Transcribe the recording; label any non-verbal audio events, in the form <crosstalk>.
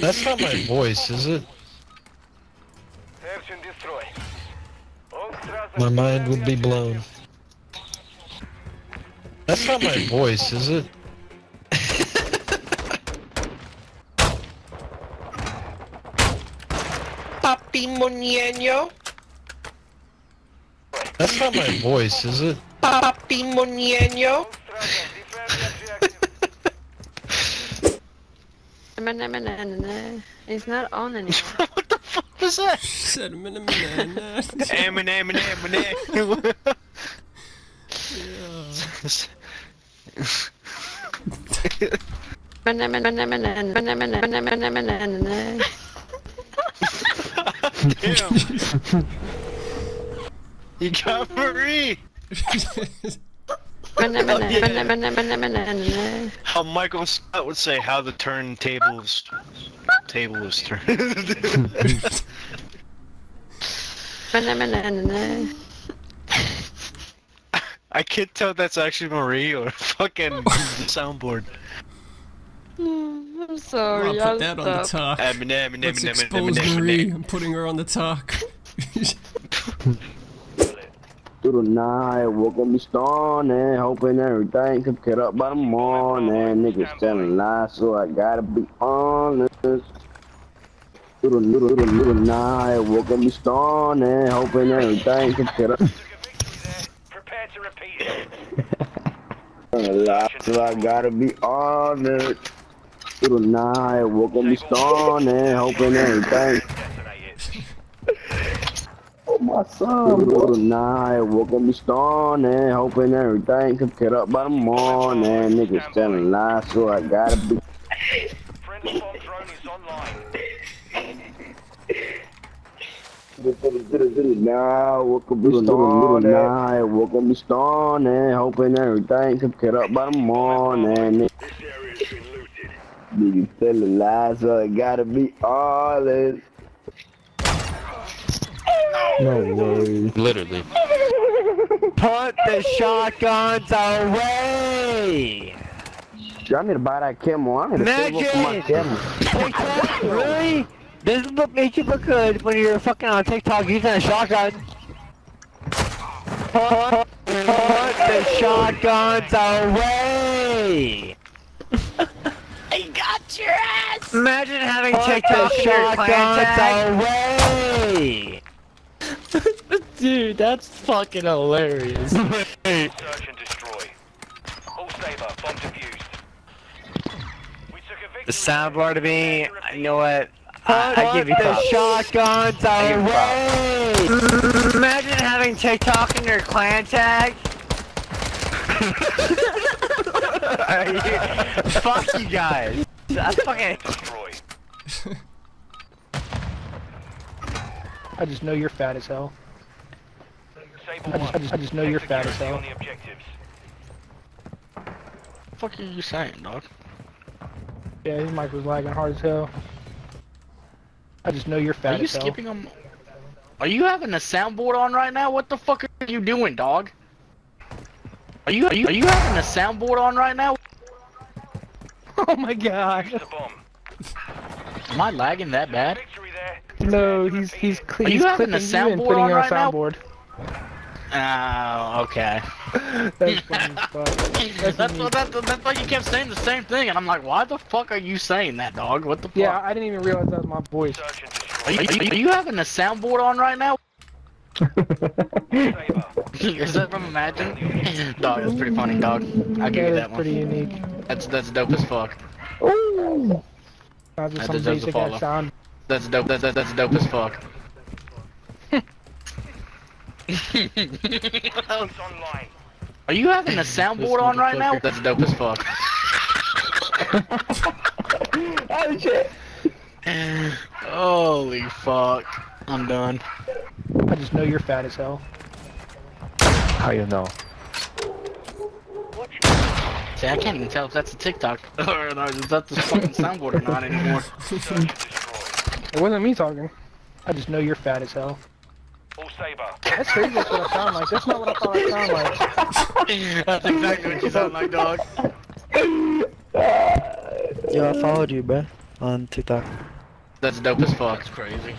That's not my voice, is it? My mind would be blown. That's not my voice, is it? Papi That's not my voice, is it? Papi Muñeño? All Strasser, defend the objective. It's not on anymore. what the fuck was that? Said minute minute. Eminem, Eminem, Eminem. Damn. <laughs> you got Marie. How Michael Scott would say, how the turntables table is turned. <laughs> I can't tell if that's actually Marie or fucking <laughs> soundboard. I'm sorry. I'll sorry, put I'll that on the stop. talk. Eminem, Eminem, Let's Eminem, expose Eminem, Marie. Eminem. I'm putting her on the talk. <laughs> Through the night, woke up me stoned, hoping everything could get up by the morning. Niggas telling lies, so I gotta be honest. Through the, through the, through the night, woke up me stoned, hoping everything could get up. Took a victory there. Prepare to repeat it. <laughs> Lie, so I gotta be honest. Through the night, woke up me stoned, hoping everything. Oh, my son. Through the night, woke up me stoned, hoping everything could get up by the morning. Niggas telling lies, so I gotta be. Friendly bomb drone is online. Now, woke up me stoned, night, woke up hoping everything could get up by the morning. This area's been looted. Telling lies, so I gotta be honest. No way. Literally. Put the shotguns away! I need to buy that camel. I need to save up for my Magic! camel. TikTok? Really? This is what makes you look good when you're fucking on TikTok using a shotgun. Put, put the shotguns away! Imagine having Put TikTok the in your shotguns shotguns away! <laughs> Dude, that's fucking hilarious. Search and destroy. All Saber, bomb defused. We took a victory. The soundboard to me, you know what? I, I give you the props. shotguns I give. Imagine having TikTok in your clan tag. <laughs> Fuck you guys. That's fucking. Destroy. I just know you're fat as hell. I just, I just, I just know you're fat as hell. on the objectives. fuck are you saying, dog? Yeah, his mic was lagging hard as hell. I just know you're fat as hell. Are you as hell. skipping them? Are you having a soundboard on right now? What the fuck are you doing, dog? Are you are you are you having a soundboard on right now? <laughs> Oh my god. Am I lagging that bad? No, he's he's, cl- Are he's you clipping and soundboard putting on right now? soundboard. Oh, okay. <laughs> That's funny. <laughs> That's That's what that, that's why you kept saying the same thing, and I'm like, why the fuck are you saying that, dog? What the fuck? Yeah, I didn't even realize that was my voice. Are you, are you, are you having the soundboard on right now? <laughs> Is that from Imagine? <laughs> dog, that's pretty funny, dog. I'll give you That that is pretty unique. That's that's dope as fuck. Ooh. That's just That some basic ass sound. That's dope. That's that's, that's dope as fuck. <laughs> Are you having a soundboard on right now? That's dope as fuck. Oh shit. Holy fuck. I'm done. I just know you're fat as hell. How you know? See, I can't even tell if that's a TikTok <laughs> or not, if that's the fucking soundboard or not anymore. Search and destroy. It wasn't me talking. I just know you're fat as hell. All Saber. That's crazy. That's what I sound like. That's not what I thought I sound like. <laughs> That's exactly what you sound like, dog. Yo, I followed you, bruh, on TikTok. That's dope as fuck. It's crazy.